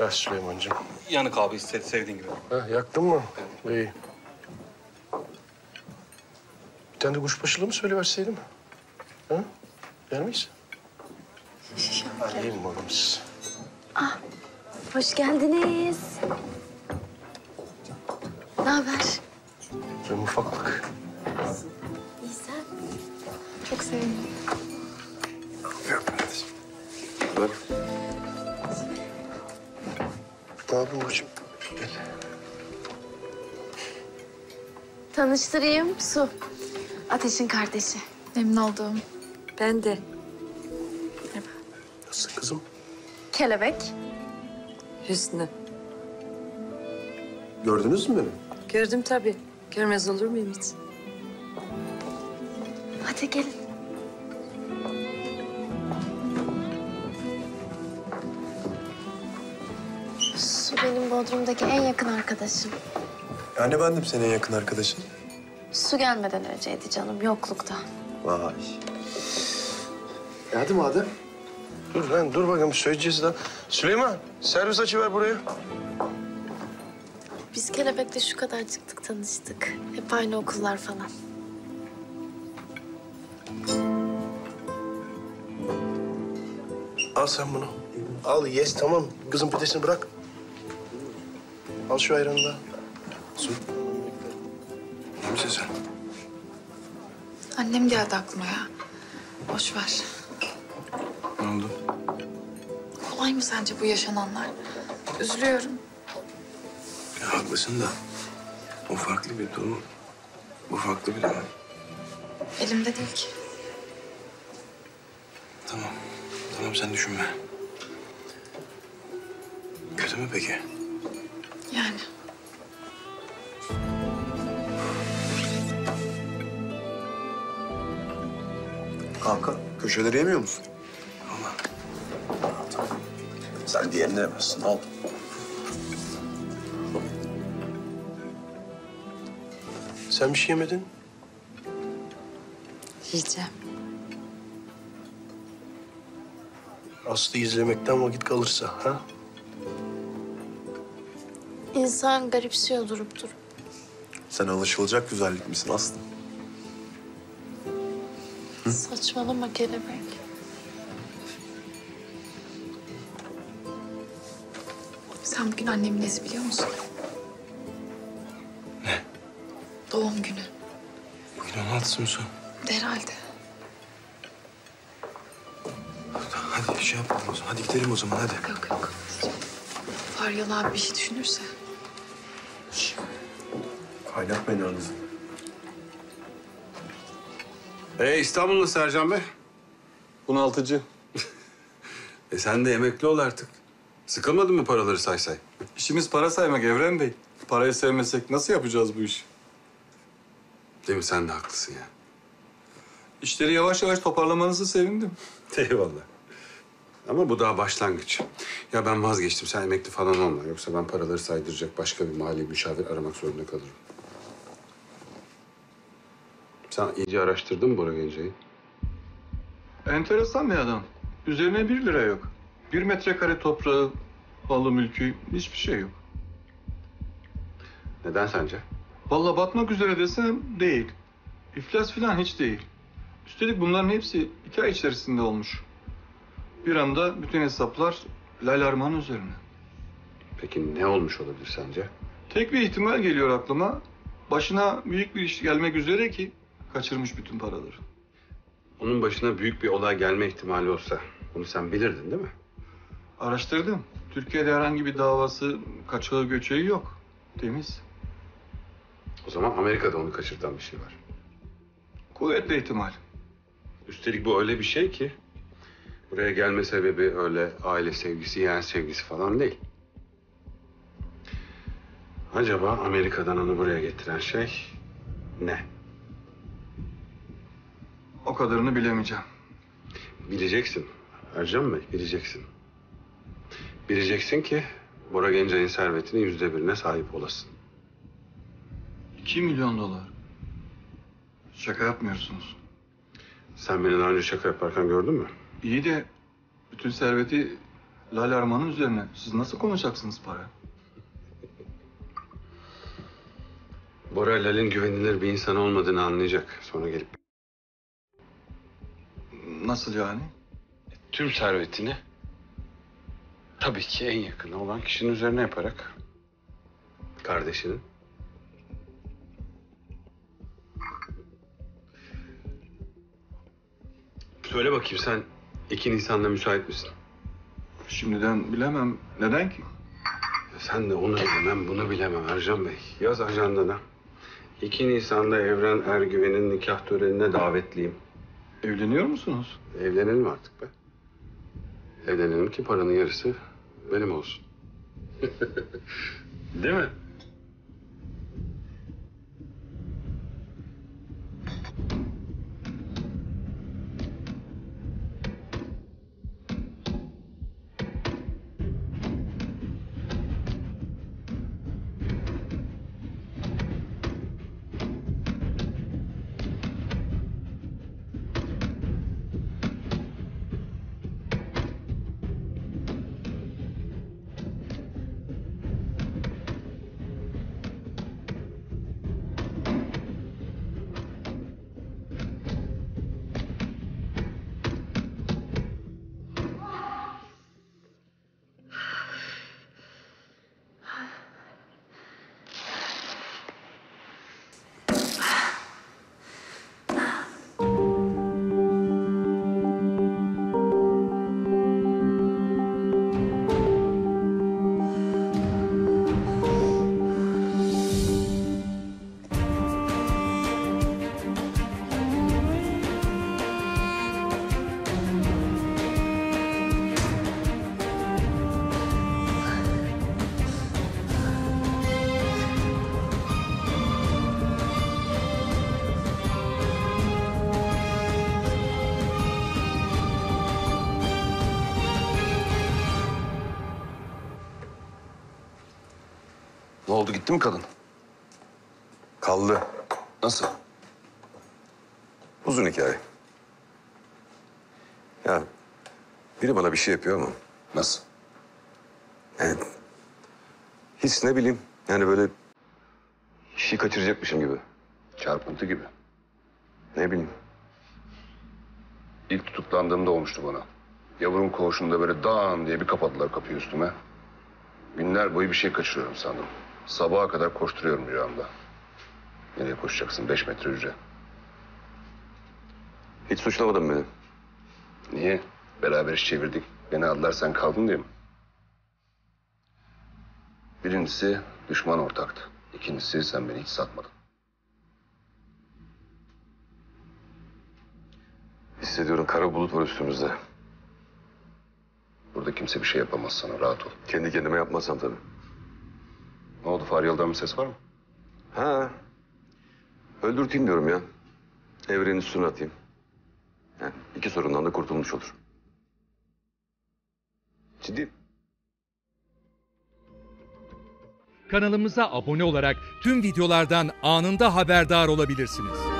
Ver Süleyman'cığım. Yanık abi sevdiğin gibi. Ha, yaktın mı? İyi. Bir tane de kuşbaşılı mı söyleverseydim? Ha? Yer miyiz? Yiyelim bakalım siz. Hoş geldiniz. Ne haber? Benim ufaklık. İyi sen? Çok sevindim. Tanıştırayım Su. Ateş'in kardeşi. Memnun oldum. Ben de. Nasılsın kızım? Kelebek. Hüsnü. Gördünüz mü beni? Gördüm tabii. Görmez olur muyum hiç? Hadi gelin. Su benim Bodrum'daki en yakın arkadaşım. Yani bendim senin en yakın arkadaşın. Su gelmeden önceydi canım, yoklukta. Vay. E hadi madem. Dur lan dur bakalım söyleyeceğiz daha. Süleyman servis açıver buraya. Biz Kelebek'te şu kadar çıktık tanıştık. Hep aynı okullar falan. Al sen bunu. Al yes tamam. Kızın pidesini bırak. Al şu ayranı da. Su. İyi misin sen? Annem geldi aklıma ya. Boş ver. Ne oldu? Kolay mı sence bu yaşananlar? Üzülüyorum. Ya haklısın da o farklı bir durum. Bu farklı bir durum. Elimde değil ki. Tamam. Tamam sen düşünme. Kötü mü peki? Yani. Kanka köşeleri yemiyor musun? Allah. Sen diğerini yemezsin. Al. Sen bir şey yemedin. Yiyeceğim. Aslı izlemekten vakit kalırsa ha? İnsan garipsiyor durup durup. Sen alışılacak güzellik misin Aslı? Saçmalama Kelebek. Sen bugün annemin nesi biliyor musun? Ne? Doğum günü. Bugün 16'sı Musa. Herhalde. Hadi şey yapalım o zaman. Hadi gidelim o zaman hadi. Yok yok. Faryalı abi bir şey düşünürse. Kaynatmayın aranızı. Ee İstanbul'da Sercan Bey. Bunaltıcı. E sen de emekli ol artık. Sıkılmadın mı paraları say say? İşimiz para saymak Evren Bey. Parayı sevmesek nasıl yapacağız bu işi? Değil mi? Sen de haklısın ya. İşleri yavaş yavaş toparlamanızı sevindim. Eyvallah. Ama bu daha başlangıç. Ya ben vazgeçtim. Sen emekli falan olma. Yoksa ben paraları saydıracak başka bir mali müşavir aramak zorunda kalırım. Sen iyice araştırdın mı Bora Gence'yi? Enteresan bir adam. Üzerine bir lira yok. Bir metrekare toprağı, malı mülkü, hiçbir şey yok. Neden sence? Vallahi batmak üzere desem değil. İflas falan hiç değil. Üstelik bunların hepsi iki ay içerisinde olmuş. Bir anda bütün hesaplar Lalarman üzerine. Peki ne olmuş olabilir sence? Tek bir ihtimal geliyor aklıma. Başına büyük bir iş gelmek üzere ki kaçırmış bütün paraları. Onun başına büyük bir olay gelme ihtimali olsa bunu sen bilirdin değil mi? Araştırdım. Türkiye'de herhangi bir davası, kaçağı göçeği yok. Temiz. O zaman Amerika'da onu kaçırtan bir şey var. Kuvvetli ihtimal. Üstelik bu öyle bir şey ki buraya gelme sebebi öyle aile sevgisi, yeğen sevgisi falan değil. Acaba Amerika'dan onu buraya getiren şey ne? O kadarını bilemeyeceğim. Bileceksin Ercan Bey, bileceksin. Bileceksin ki Bora Gencay'ın servetinin yüzde birine sahip olasın. İki milyon dolar. Şaka yapmıyorsunuz. Sen beni daha önce şaka yaparken gördün mü? İyi de bütün serveti Lale Arman'ın üzerine. Siz nasıl konuşacaksınız para? Bora Lal'in güvenilir bir insan olmadığını anlayacak. Sonra gelip Nasıl yani? tüm servetini tabii ki en yakını olan kişinin üzerine yaparak kardeşinin Söyle bakayım sen 2 Nisan'da müsait misin? Şimdiden bilemem. Neden ki? Sen de onu bilemem, bunu bilemem Ercan Bey. Yaz ajandana. 2 Nisan'da Evren Ergüven'in nikah törenine davetliyim. Evleniyor musunuz? Evlenelim artık be. Evlenelim ki paranın yarısı benim olsun. Değil mi? Ne oldu gitti mi kadın? Kaldı. Nasıl? Uzun hikaye. Ya biri bana bir şey yapıyor ama Nasıl? yani hiç ne bileyim yani böyle bir şey kaçıracakmışım gibi. Çarpıntı gibi. Ne bileyim. İlk tutuklandığımda olmuştu bana. Yavrum koğuşunda böyle dağın diye bir kapadılar kapıyı üstüme. Günler boyu bir şey kaçırıyorum sandım. Sabaha kadar koşturuyorum rüyamda. Nereye koşacaksın? Beş metre hücre. Hiç suçlamadın beni. Niye? Beraber iş çevirdik. Beni aldılar sen kaldın diye mi? Birincisi düşman ortaktı. İkincisi sen beni hiç satmadın. Hissediyorum kara bulut var üstümüzde. Burada kimse bir şey yapamaz sana. Rahat ol. Kendi kendime yapmasam tabii. Ne oldu? Faryalı'dan bir ses var mı? Ha. Öldürteyim diyorum ya. Evrenin üstüne atayım. Yani iki sorundan da kurtulmuş olur. Ciddi. Kanalımıza abone olarak tüm videolardan anında haberdar olabilirsiniz.